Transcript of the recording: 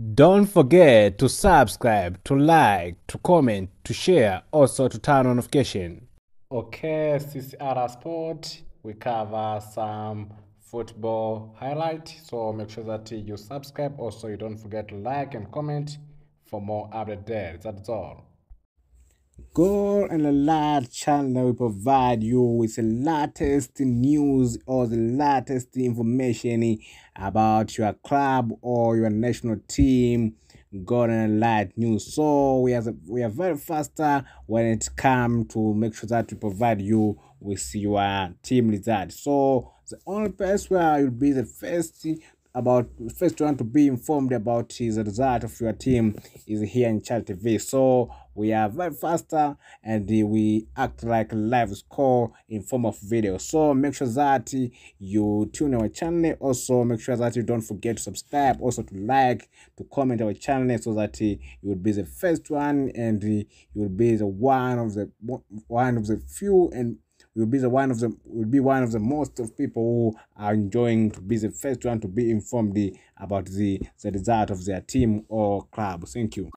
Don't forget to subscribe, to like, to comment, to share, also to turn on notification. Okay, CCL Sport, we cover some football highlight. So make sure that you subscribe. Also, you don't forget to like and comment for more update there. That's all. Goal and Alert channel will provide you with the latest news or the latest information about your club or your national team. And Alert news. So we are we are very faster when it comes to make sure that we provide you with your team result. So the only place where you'll be the first about first one to be informed about his result of your team is here in Chat TV. So we are very faster and we act like live score in form of video. So make sure that you tune our channel. Also make sure that you don't forget to subscribe. Also to like, to comment our channel so that you will be the first one and you will be the one of the one of the few and will be the one of the will be one of the most of people who are enjoying to be the first one to be informed about the the result of their team or club. Thank you.